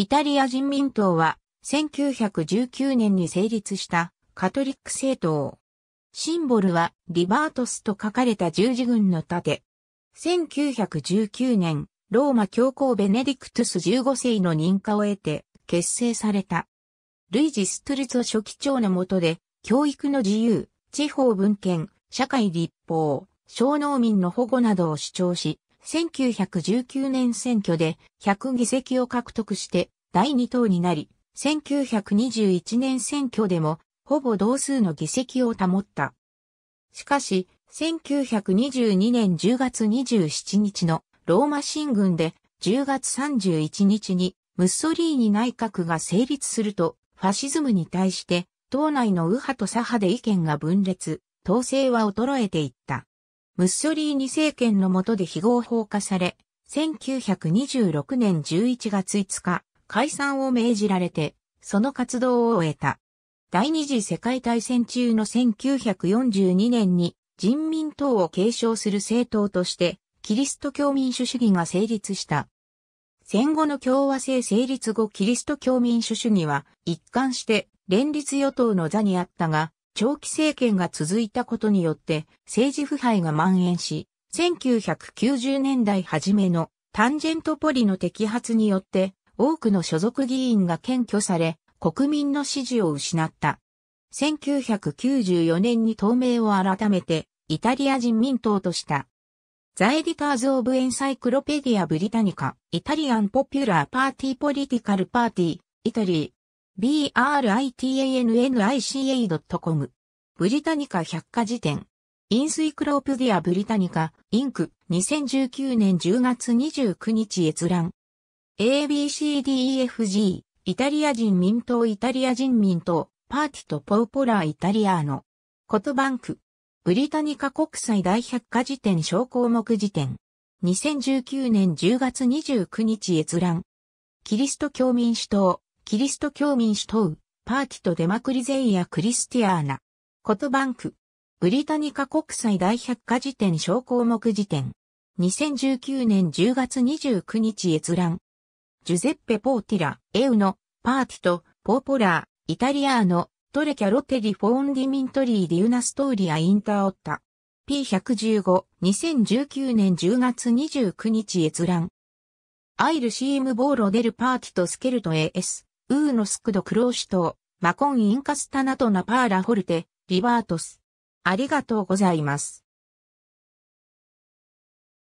イタリア人民党は1919年に成立したカトリック政党。シンボルはリバートスと書かれた十字軍の盾。1919年、ローマ教皇ベネディクトゥス15世の認可を得て結成された。ルイジ・ストゥルツォ書記長の下で、教育の自由、地方文献、社会立法、小農民の保護などを主張し、1919年選挙で100議席を獲得して第2党になり、1921年選挙でもほぼ同数の議席を保った。しかし、1922年10月27日のローマ新軍で10月31日にムッソリーニ内閣が成立すると、ファシズムに対して、党内の右派と左派で意見が分裂、統制は衰えていった。ムッソリーニ政権の下で非合法化され、1926年11月5日、解散を命じられて、その活動を終えた。第二次世界大戦中の1942年に人民党を継承する政党として、キリスト教民主主義が成立した。戦後の共和制成立後キリスト教民主主義は一貫して連立与党の座にあったが、長期政権が続いたことによって政治腐敗が蔓延し、1990年代初めの Tangentopoli の摘発によって多くの所属議員が検挙され、国民の支持を失った。1994年に党名を改めてイタリア人民党とした。 The Editors of Encyclopaedia Britannica、Italian Popular Party political party、Italy、britannica.com、ブリタニカ百科事典、インスイクロペディア・ブリタニカ、インク、2019年10月29日閲覧。ABCDEFG、イタリア人民党イタリア人民党、パーティとポーポラーイタリアーノ。コトバンク、ブリタニカ国際大百科事典小項目辞典。2019年10月29日閲覧。キリスト教民主党、キリスト教民主党、パーティとデマクリゼイア・クリスティアーナ。コトバンク。ブリタニカ国際大百科事典小項目辞典。2019年10月29日閲覧。ジュゼッペ・ポーティラ、エウノ、パーティと、ポーポラー、イタリアーノ、トレキャロテリフォーンディミントリーディウナストーリアインターオッタ。P115、2019年10月29日閲覧。アイルシームボーロデルパーティとスケルト AS、ウーノスクドクローシュ島、マコンインカスタナトナパーラホルテ、リバートス。ありがとうございます。